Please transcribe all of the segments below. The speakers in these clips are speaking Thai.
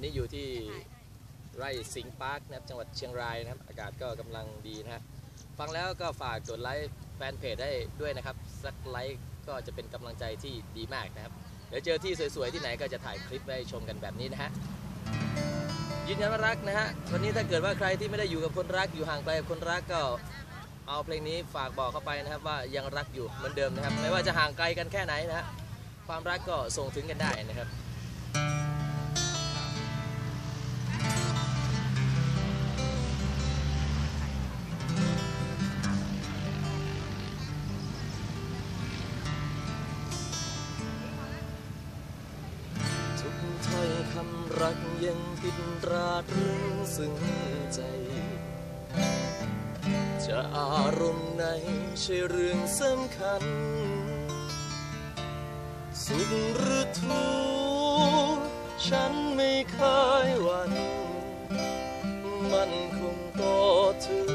อนนี้อยู่ที่ไร่สิงห์ปาร์คนะครับจังหวัดเชียงรายนะครับ อากาศก็กำลังดีนะฮะฟังแล้วก็ฝากกดไลค์แฟนเพจได้ด้วยนะครับสักไลค์ก็จะเป็นกำลังใจที่ดีมากนะครับ เดี๋ยวเจอที่สวยๆที่ไหนก็จะถ่ายคลิปไว้ชมกันแบบนี้นะฮะยืนยันว่ารักนะฮะวันนี้ถ้าเกิดว่าใครที่ไม่ได้อยู่กับคนรักอยู่ห่างไกลกับคนรักก็เอาเพลงนี้ฝากบอกเข้าไปนะครับว่ายังรักอยู่เหมือนเดิมนะครับ ไม่ว่าจะห่างไกลกันแค่ไหนนะฮะความรักก็ส่งถึงกันได้นะครับำรักยังติดตราตรึงซึ้งใจ จะอารมณ์ไหนใช่เรื่องสำคัญ สุขหรือทุกข์ฉันไม่เคยหวั่นมันคงต่อเธอ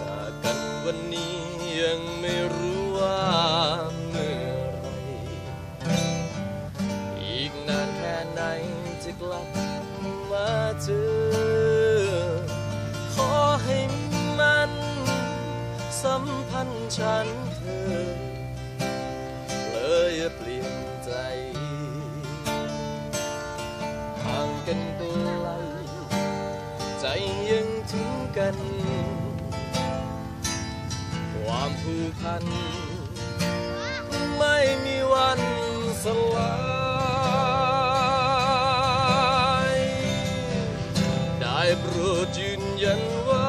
จากันวันนี้ ยังไม่รู้ว่าเมื่อไร อีกนานแค่ไหนจะกลับมาเจอ ขอให้มันสัมพันธ์ฉันเธอเลยเปลี่ยนใจห่างกันไกลใจยังถึงกัน ความผูกพัน ไม่มีวันสลาย ได้โปรดยืนยันว่า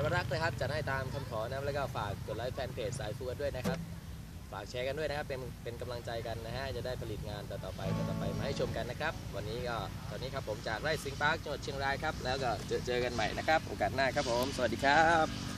นดีรักนะครับจะให้ตามคำขอนะแล้วก็ฝากกดไลค์แฟนเพจสายฟูดด้วยนะครับ ฝากแชร์กันด้วยนะครับ เป็นเป็นกำลังใจกันนะฮะจะได้ผลิตงานต่อๆไปต่อๆไปมาให้ชมกันนะครับ วันนี้ก็ตอนนี้ครับผมจากไร่สิงห์ปาร์คจังหวัดเชียงรายครับแล้วก็เจอเจอกันใหม่นะครับ โอกาสหน้าครับผม สวัสดีครับ